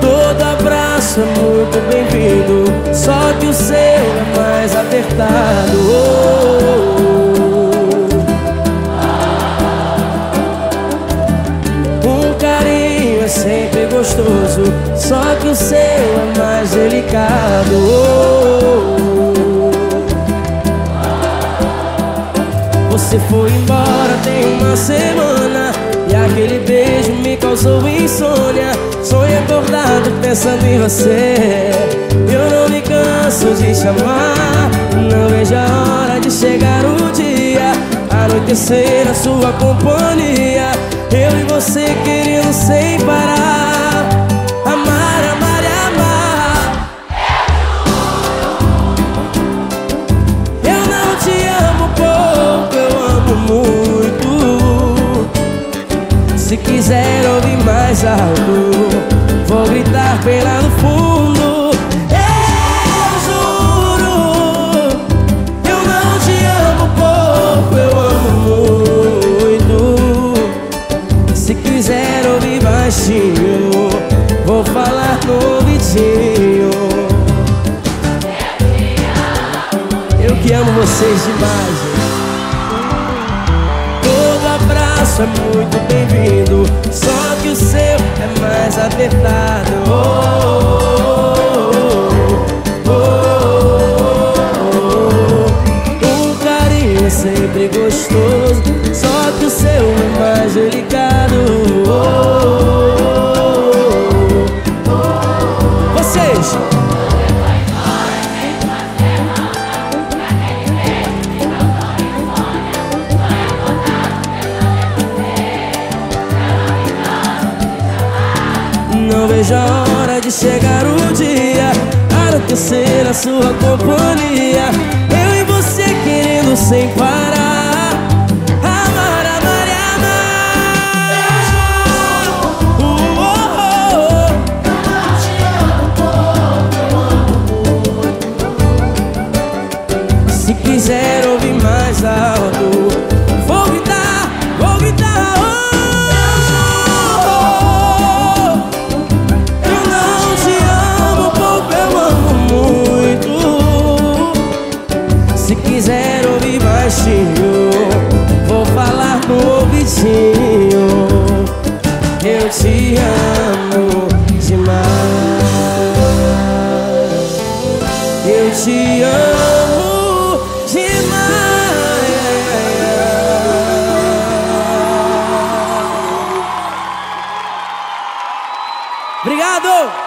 Todo abraço é muito bem-vindo Só que o seu é mais apertado. Um carinho é sempre gostoso Só que o seu é mais delicado Você foi embora tem uma semana E aquele beijo me causou insônia. Sonho acordado pensando em você. Eu não me canso de chamar. Não vejo a hora de chegar o dia. Anoitecer na sua companhia. Eu e você querendo sem parar Se quiser ouvir mais alto Vou gritar lá no fundo. Eu juro Eu não te amo pouco, eu amo muito. Se quiser ouvir baixinho Vou falar no ouvidinho Eu que amo vocês demais abraço é muito bem-vindo. Só que o seu é mais apertado. Oh, oh, oh, oh. Um carinho é sempre gostoso. Só que o seu é mais delicado Não vejo a hora de chegar o dia. Anoitecer a sua companhia. Eu e você querendo sem parar. Amar, amar e amar. Se quiser ouvir mais alto te amo demais Eu te amo demais Obrigado!